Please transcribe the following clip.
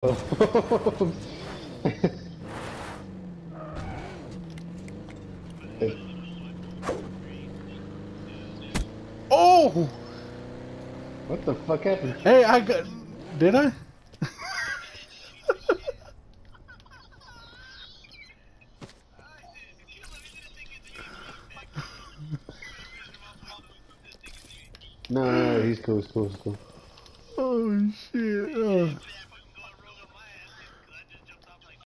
oh! What the fuck happened? Hey, I got. Did I? No, no, no, he's cool, he's cool, he's cool. Oh shit! Oh.